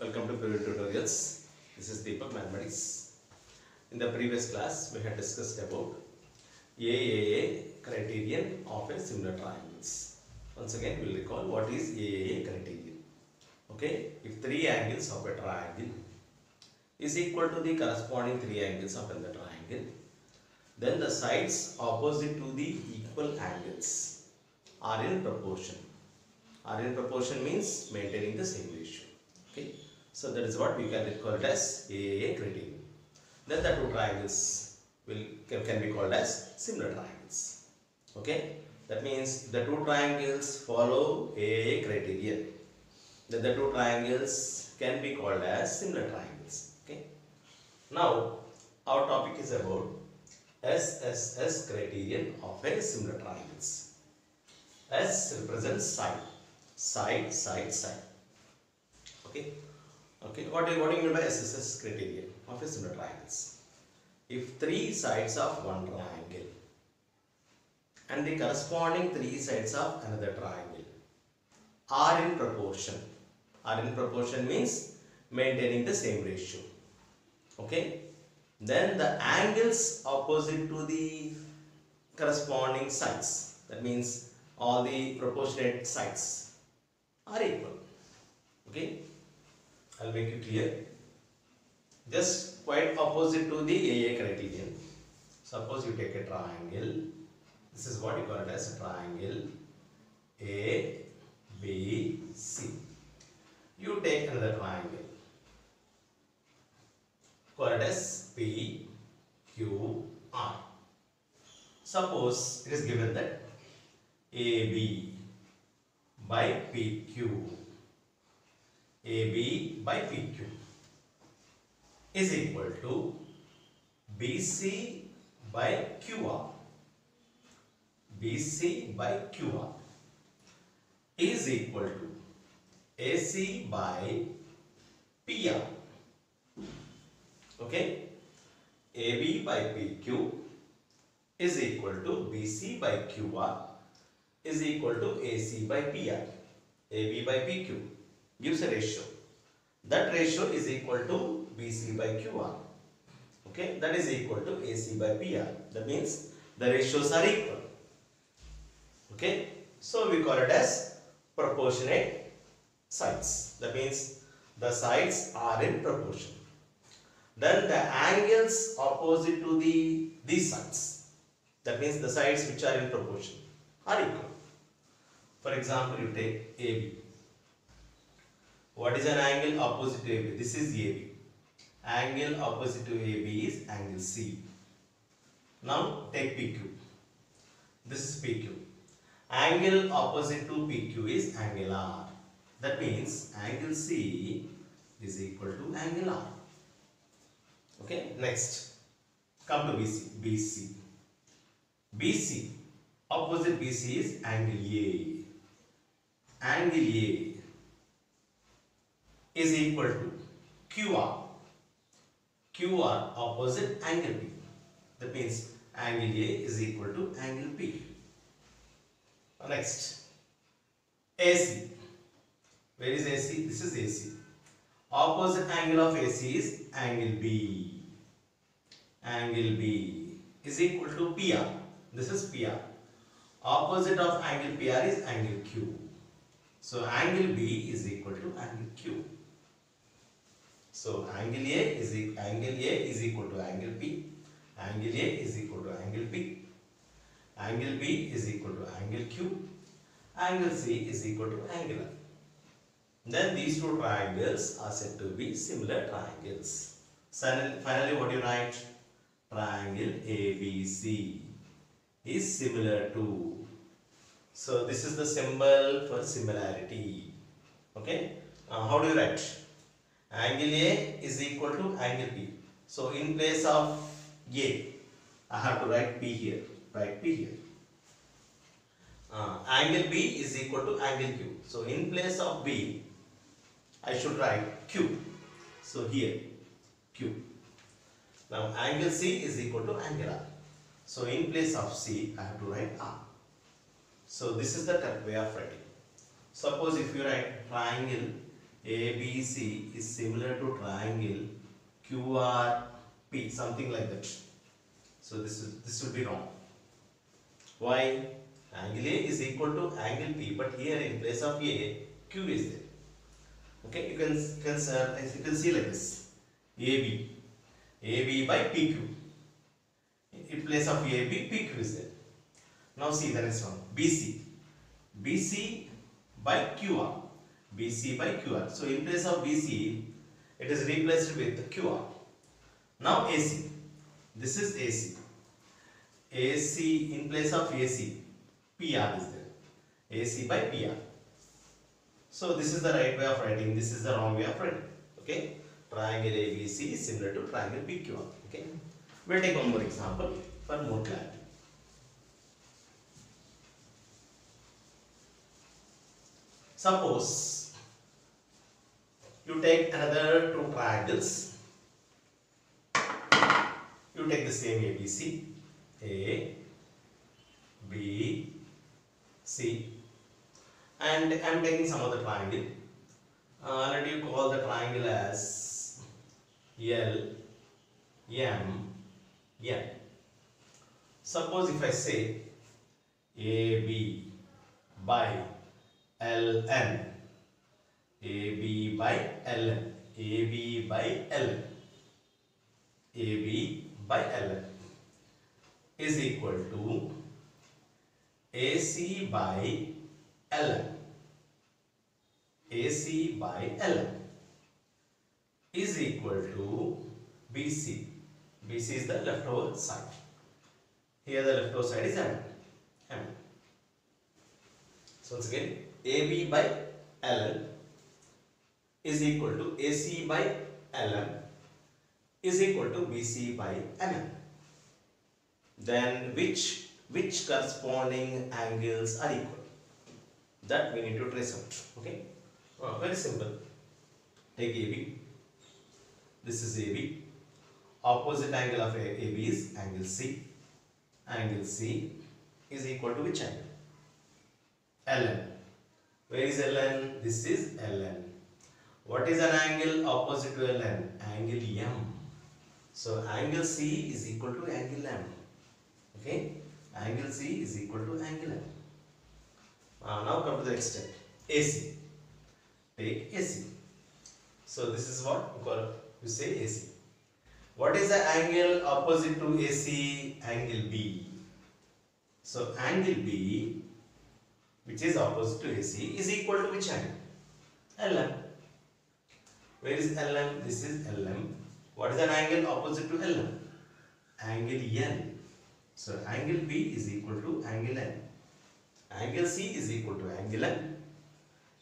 Welcome to Praveen Tutorials. This is Deepak Mathematics. In the previous class, we had discussed about AAA criterion of a similar triangles. Once again, we'll recall what is AAA criterion. Okay, if three angles of a triangle is equal to the corresponding three angles of another triangle, then the sides opposite to the equal angles are in proportion. Are in proportion means maintaining the same ratio. Okay so that is what we can call it as AAA criterion. Then the two triangles will can, be called as similar triangles. Okay, that means the two triangles follow AAA criterion. Then the two triangles can be called as similar triangles. Okay. Now our topic is about SSS criterion of a similar triangles. S represents side, side, side, side. Okay. Okay. What do you, what do you mean by SSS criterion of a similar triangles? If three sides of one triangle and the corresponding three sides of another triangle are in proportion. Are in proportion means maintaining the same ratio. Okay. Then the angles opposite to the corresponding sides. That means all the proportionate sides are equal. Okay. I'll make it clear. Just quite opposite to the AA criterion. Suppose you take a triangle. This is what you call it as a triangle A, B, C. You take another triangle. Call it as P, Q, R. Suppose it is given that AB by PQ AB by PQ is equal to BC by QR. BC by QR is equal to AC by PR. Okay? AB by PQ is equal to BC by QR is equal to AC by PR. AB by PQ gives a ratio. That ratio is equal to BC by QR. Okay, that is equal to AC by PR. That means the ratios are equal. Okay, so we call it as proportionate sides. That means the sides are in proportion. Then the angles opposite to the these sides. That means the sides which are in proportion are equal. For example, you take AB. What is an angle opposite to AB? This is AB. Angle opposite to AB is angle C. Now take PQ. This is PQ. Angle opposite to PQ is angle R. That means angle C is equal to angle R. Okay, next. Come to BC. BC. BC. Opposite BC is angle A. Angle A is equal to QR. QR opposite angle B. That means angle A is equal to angle B. Next, AC. Where is AC? This is AC. Opposite angle of AC is angle B. Angle B is equal to PR. This is PR. Opposite of angle PR is angle Q. So angle B is equal to angle Q. So angle A is e- angle A is equal to angle P. Angle A is equal to angle P. Angle B is equal to angle Q. Angle C is equal to angle R. Then these two triangles are said to be similar triangles. Finally, what do you write? Triangle ABC is similar to. So this is the symbol for similarity. Okay. Now how do you write? Angle A is equal to angle P. So in place of A, I have to write P here. Write P here. Uh, angle B is equal to angle Q. So in place of B, I should write Q. So here, Q. Now angle C is equal to angle R. So in place of C, I have to write R. So this is the way of writing. Suppose if you write triangle ABC is similar to triangle QRP, something like that. So this is this will be wrong. Why? Angle A is equal to angle P, but here in place of A, Q is there. Okay, you can, can, uh, you can see like this. AB. AB by PQ. In place of AB, PQ is there. Now see the next one. BC. BC by QR. BC by QR. So in place of BC, it is replaced with QR. Now AC. This is AC. AC in place of AC, PR is there. AC by PR. So this is the right way of writing. This is the wrong way of writing. Okay. Triangle ABC is similar to triangle PQR. Okay. We'll take one more example for more clarity. Suppose you take another two triangles. You take the same ABC, A, B, C, and I am taking some other triangle. Uh, let you call the triangle as L, M, N. Suppose if I say AB by LN, AB by LN, AB by LN, AB by LN is equal to AC by LN. AC by LN is equal to BC. BC is the leftover side. Here the leftover side is M. M. So once again, AB by LN is equal to AC by LM is equal to BC by MM. Then which which corresponding angles are equal? That we need to trace out. Okay. Uh, very simple. Take AB. This is AB. Opposite angle of AB is angle C. Angle C is equal to which angle? LN. Where is LN? This is LN. What is an angle opposite to LN? Angle M. So angle C is equal to angle M. Okay? Angle C is equal to angle M. Uh, now come to the next step. AC. Take AC. So this is what you call you say AC. What is the angle opposite to AC? Angle B. So angle B, which is opposite to AC, is equal to which angle? LM. Where is LM? This is LM. What is an angle opposite to LM? Angle N. So angle B is equal to angle N. Angle C is equal to angle N.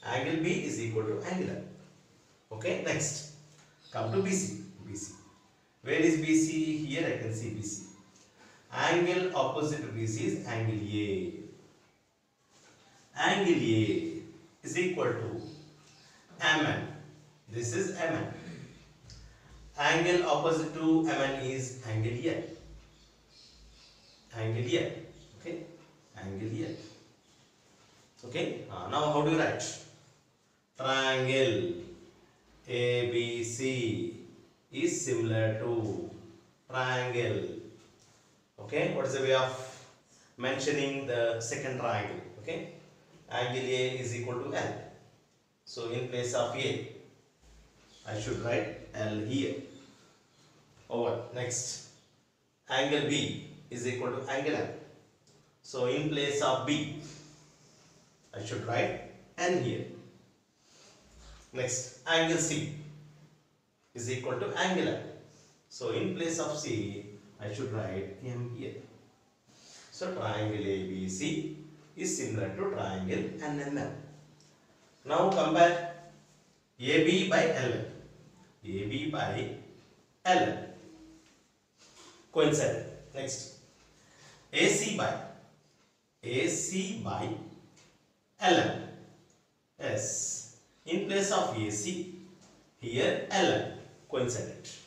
Angle B is equal to angle N. Okay, next. Come to BC. BC. Where is BC? Here I can see BC. Angle opposite to BC is angle A. Angle A is equal to MN. This is MN. Angle opposite to MN is angle L. Angle L. Okay. Angle L. Okay. Uh, now how do you write? Triangle ABC is similar to triangle. Okay. What is the way of mentioning the second triangle? Okay. Angle A is equal to L. So in place of A, I should write L here. Oh, Over. Next. Angle B is equal to angle N. So in place of B, I should write N here. Next, angle C is equal to angle N. So in place of C, I should write M here. So triangle ABC is similar to triangle NMM. Now compare AB by LN. AB by LN. Coincident. Next. AC by AC by LN. Yes. In place of AC, here LN. Coincident.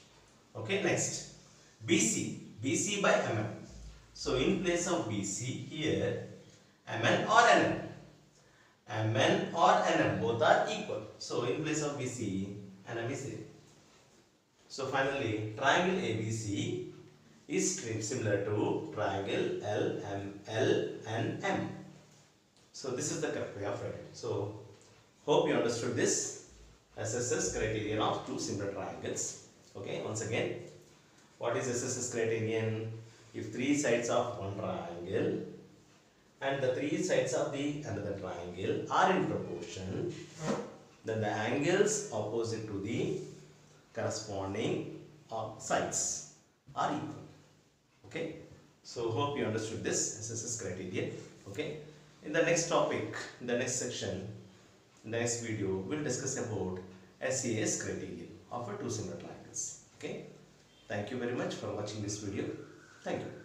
Okay, next. BC. BC by MM. So in place of BC, here MN or NM. MN or NM both are equal. So in place of BC, NM is there. So finally, triangle ABC is similar to triangle L, M, L and M. So this is the correct way of writing. So hope you understood this SSS criterion of two similar triangles. Okay, once again, what is SSS criterion? If three sides of one triangle and the three sides of the another triangle are in proportion, then the angles opposite to the corresponding uh, sides are equal. Okay, so hope you understood this SSS criterion. Okay, in the next topic, in the next section, in the next video, we'll discuss about SAS criterion of a two similar triangles. Okay, thank you very much for watching this video. Thank you.